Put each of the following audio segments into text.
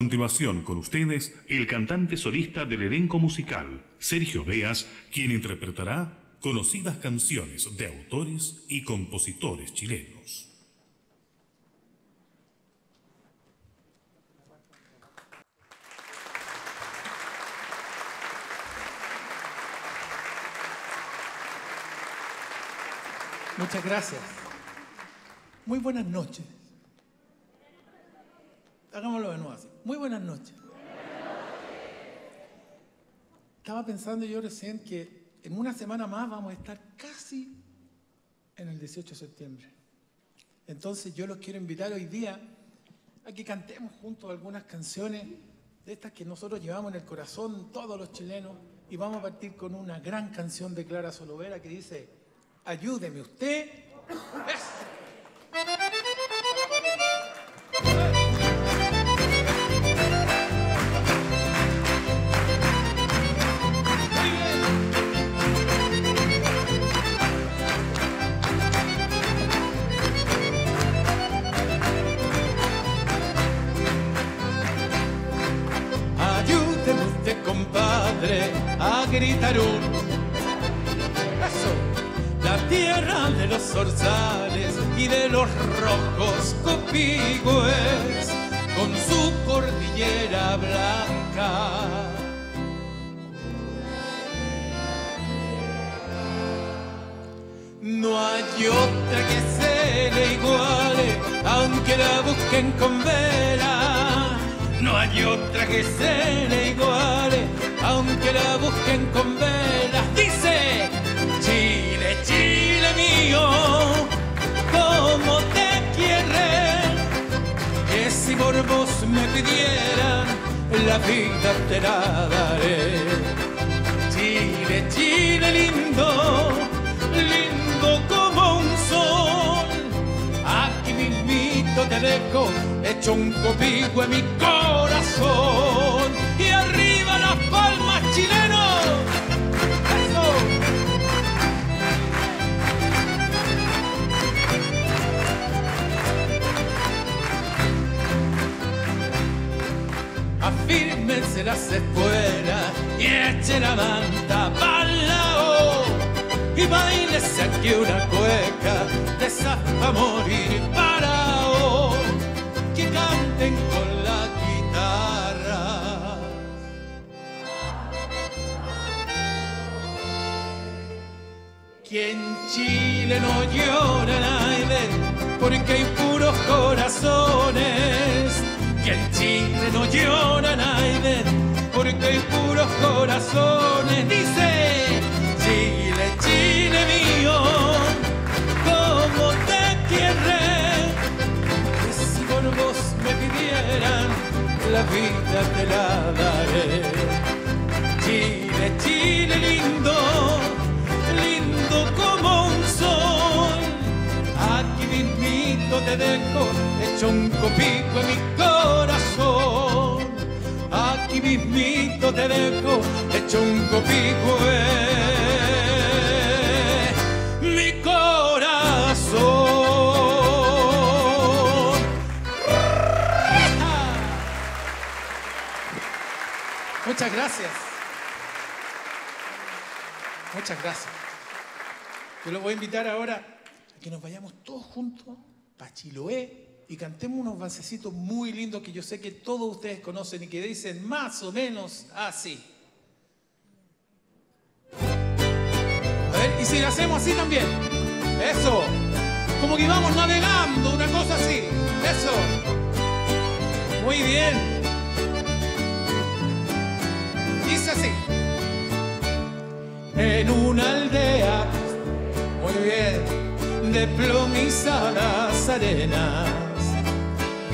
Continuación, con ustedes, el cantante solista del elenco musical, Sergio Beas, quien interpretará conocidas canciones de autores y compositores chilenos. Muchas gracias. Muy buenas noches. Hagámoslo de nuevo así. Muy buenas noches. Estaba pensando yo recién que en una semana más vamos a estar casi en el 18 de septiembre. Entonces yo los quiero invitar hoy día a que cantemos juntos algunas canciones de estas que nosotros llevamos en el corazón todos los chilenos y vamos a partir con una gran canción de Clara Solovera que dice, ayúdeme usted. A gritar un eso. La tierra de los zorzales y de los rojos copigües, con su cordillera blanca. No hay otra que se le iguale, aunque la busquen con vela. No hay otra que se le la busquen con velas. Dice, Chile, Chile mío, como te quiere, que si por vos me pidieran, la vida te la daré. Chile, Chile lindo, lindo como un sol. Aquí mismito te dejo, hecho un copigo en mi corazón. Las espuelas y eche la manta pa'l lao. Y bailese aquí una cueca de esas pa' morir parao. Que canten con la guitarra. Que en Chile no llora nadie porque hay puros corazones. Que en Chile no llora puros corazones. Dice Chile, Chile mío, como te quiere. Que si por vos me pidieran, la vida te la daré. Chile, Chile lindo, lindo como un sol. Aquí mismito te dejo, hecho un copico en mi te dejo, hecho un copico en mi corazón. Muchas gracias. Muchas gracias. Yo los voy a invitar ahora a que nos vayamos todos juntos para Chiloé y cantemos unos basecitos muy lindos que yo sé que todos ustedes conocen y que dicen más o menos así. A ver, y si lo hacemos así también. Eso. Como que vamos navegando, una cosa así. Eso. Muy bien. Dice así. en una aldea, muy bien, de plomizadas arenas,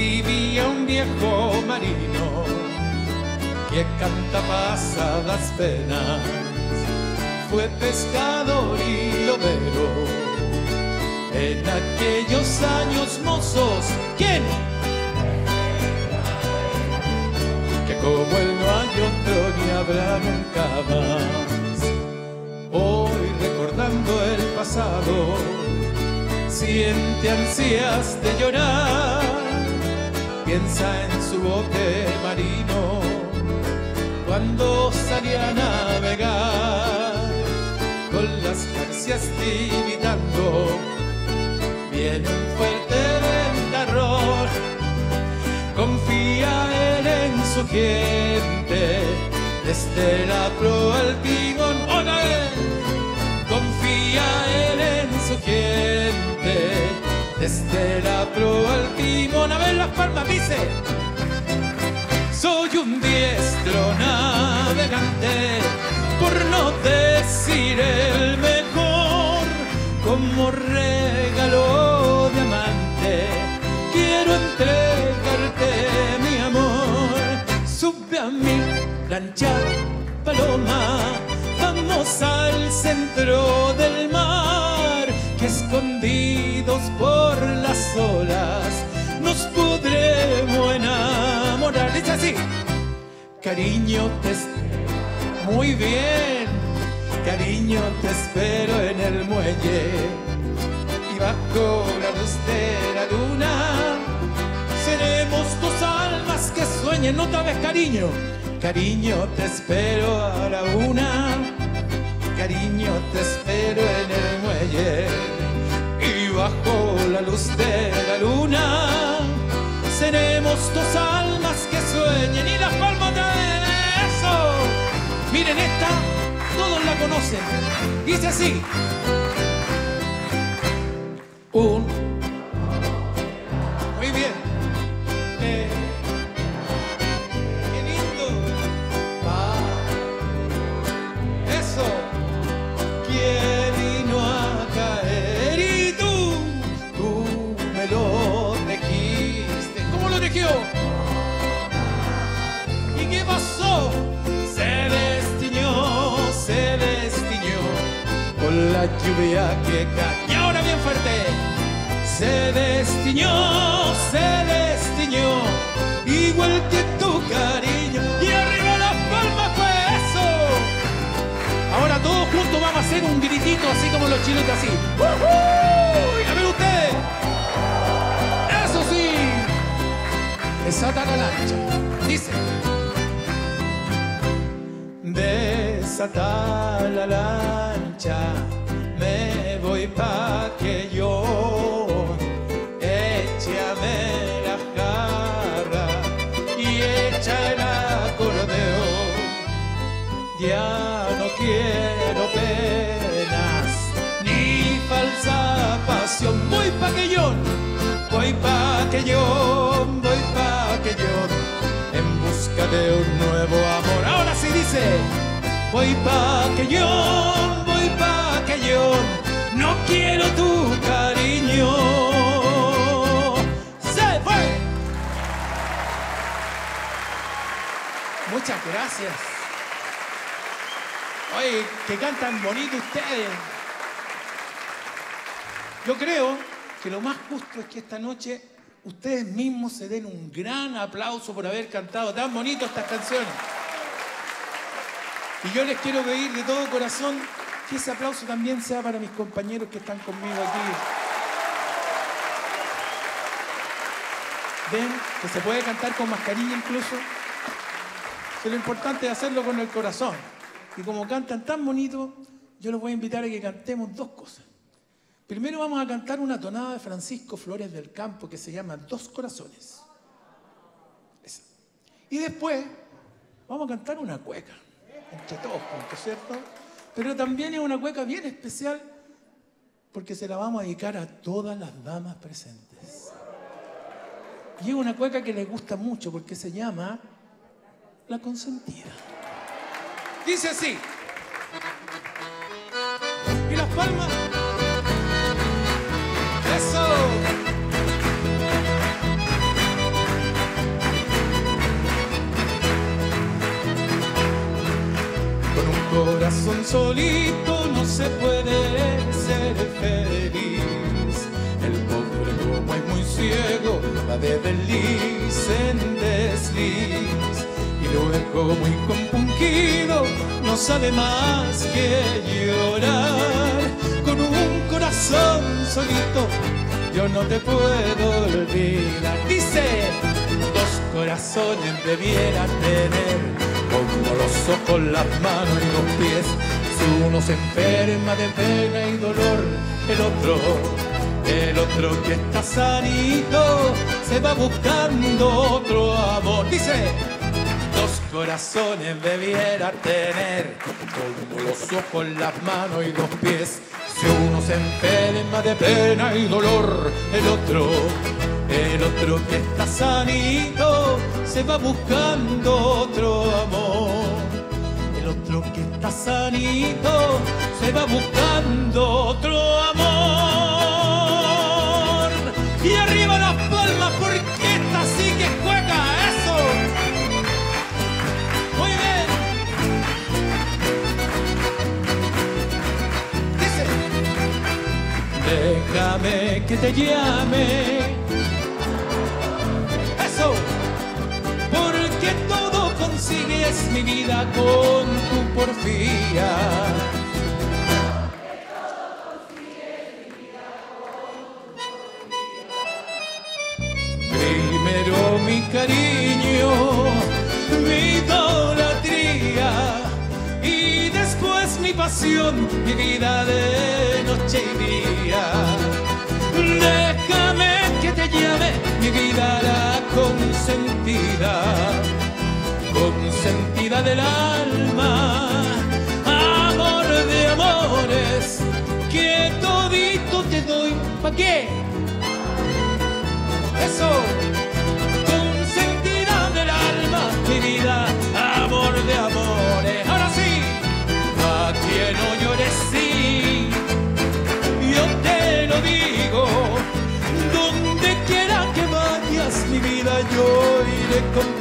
vivía un viejo marino que canta pasadas penas. Fue pescador y lobero en aquellos años mozos. ¿Quién? que como él no hay otro ni habrá nunca más. Hoy recordando el pasado, siente ansias de llorar piensa en su bote marino cuando salía a navegar con las garcias tiritando viene un fuerte ventarrón confía él en su gente desde la proa al timón oiga él confía él en su gente desde la proa al timón a ver las palmas dice. Soy un diestro navegante, por no decir el mejor, como regalo de amante, quiero entregarte mi amor. Sube a mi plancha, paloma, vamos al centro del mar, escondidos por las olas nos podremos enamorar. Dice así, cariño te es- muy bien, cariño te espero en el muelle y bajo la luz de la luna seremos dos almas que sueñen otra vez cariño. Cariño te espero a la una, cariño te espero en el muelle de la luna seremos dos almas que sueñen y las palmas de eso. Miren esta, todos la conocen. Dice así. Destiñó con la lluvia que cae. Y ahora bien fuerte. Se destiñó, se destiñó, igual que tu cariño. Y arriba las palmas, pues eso. Ahora todos juntos vamos a hacer un gritito así como los chilenos así. ¡Woohoo! A ver ustedes. Eso sí. Desata la lancha. Dice. Desata la lancha. Me voy pa' que yo échame la jarra y echa el acordeón. Ya no quiero penas ni falsa pasión. Voy pa' que yo, voy pa' que yo, voy pa' que yo, en busca de un nuevo amor. Ahora sí dice, voy pa' que yo, voy pa' que yo, no quiero tu cariño. Se fue. Muchas gracias. Oye, que cantan bonito ustedes. Yo creo que lo más justo es que esta noche ustedes mismos se den un gran aplauso por haber cantado tan bonito estas canciones. Y yo les quiero pedir de todo corazón que ese aplauso también sea para mis compañeros que están conmigo aquí. Ven que se puede cantar con mascarilla incluso. Pero lo importante es hacerlo con el corazón. Y como cantan tan bonito, yo los voy a invitar a que cantemos dos cosas. Primero vamos a cantar una tonada de Francisco Flores del Campo que se llama Dos Corazones. Y después vamos a cantar una cueca, entre todos juntos, ¿cierto? Pero también es una cueca bien especial porque se la vamos a dedicar a todas las damas presentes. Y es una cueca que les gusta mucho porque se llama La Consentida. Dice así. Y las palmas. Solito no se puede ser feliz. El pobre como es muy ciego va de desliz en desliz. Y luego muy compungido no sabe más que llorar. Con un corazón solito yo no te puedo olvidar. Dice, corazones debieran tener, como los ojos, las manos y los pies. Si uno se enferma de pena y dolor, el otro, el otro que está sanito, se va buscando otro amor. Dice, dos corazones debiera tener, como los ojos, las manos y los pies. Si uno se enferma de pena y dolor, el otro, el otro que está sanito, se va buscando otro amor. El otro que está sanito, se va buscando otro amor. Y arriba las palmas porque esta sí que juega eso. Muy bien. Dice, déjame que te llame. Consigues mi vida con tu porfía. Primero mi cariño, mi idolatría y después mi pasión, mi vida de noche y día. Déjame que te llame mi vida la consentida, consentida del alma, amor de amores, que todito te doy, ¿pa' qué? Eso, consentida del alma, mi vida, amor de amores. Ahora sí, a quien no llores, sí, yo te lo digo. Donde quiera que vayas, mi vida, yo iré contigo.